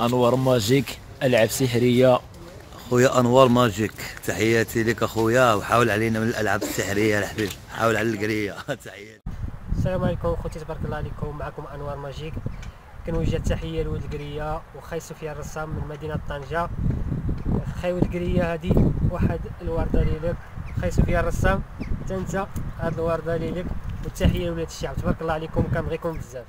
أنوار ماجيك ألعاب سحرية. خويا أنوار ماجيك تحياتي لك اخويا وحاول علينا من الألعاب السحرية الحبيب حاول على القرية. تحياتي. السلام عليكم خوتي تبارك الله عليكم معكم أنوار ماجيك. كنوجه تحية لولد القرية وخاي سفيان الرسام من مدينة طنجة. خاي ولد القرية هادي واحد الوردة ليلك. خاي سفيان الرسام حتى انت هاد الوردة ليلك. والتحية لولاد الشعب تبارك الله عليكم كنبغيكم بزاف.